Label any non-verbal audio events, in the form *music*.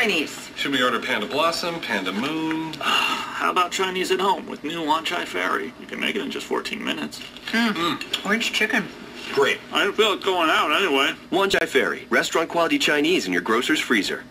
Chinese. Should we order Panda Blossom, Panda Moon? *sighs* How about Chinese at home with new Wanchai Ferry? You can make it in just 14 minutes. Hmm. Orange chicken. Great. I didn't feel it going out anyway. Wanchai Ferry, restaurant quality Chinese in your grocer's freezer.